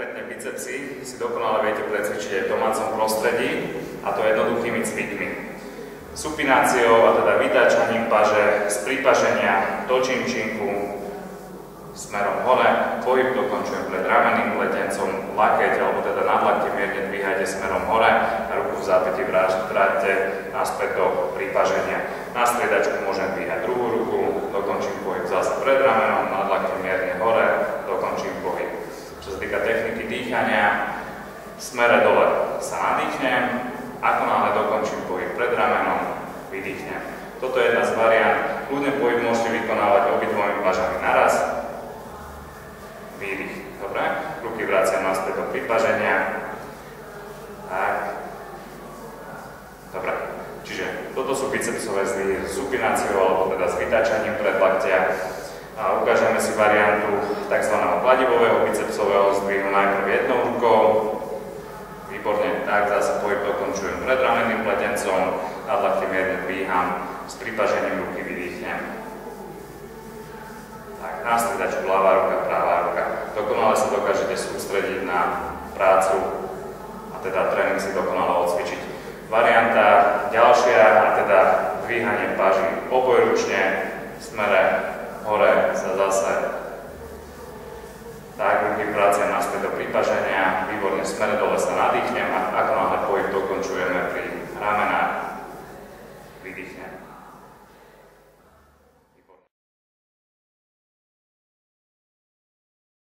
konkrétne bicepsy si dokonale viete precvičiť aj v domácom prostredí, a to jednoduchými cvikmi. Supináciou, a teda vytáčaním paže, z prípaženia točím činku smerom hore, pohyb dokončujem pred ramenným pletencom, lakeť, alebo teda nadlakte mierne dvíhajte smerom hore a ruku v zápäti vráťte naspäť do prípaženia. Na striedačku môžem dvíhať druhú ruku, dokončím pohyb zase pred ramenom, nadlakte mierne hore, dokončím pohyb. Čo sa týka techniky dýchania, smere dole sa nadýchnem, ako náhle dokončím pohyb pred ramenom, vydýchnem. Toto je jedna z variant. Kľudne pohyb môžete vykonávať obidvomi pažami naraz. Výdych. Dobre. Ruky vraciam naspäť do pripaženia. Tak. Dobre. Čiže toto sú bicepsové zdvihy s supináciou alebo teda s vytáčaním predlaktia. A ukážeme si variantu tzv. kladivového bicepsového zdvihu najprv jednou rukou. Výborne, tak zase pohyb dokončujem pred ramenným pletencom, nadlaktie mierne dvíham, s pripažením ruky vydýchnem. Tak, na stredačku ľavá ruka, pravá ruka. Dokonale sa dokážete sústrediť na prácu a teda tréning si dokonale odcvičiť. Varianta ďalšia, a teda dvíhanie paží obojručne, smere hore sa zase tak vibrácia naspäť do prípaženia, výborne smer dole sa nadýchnem a ako náhle pohyb dokončujeme pri ramenách, vydýchnem.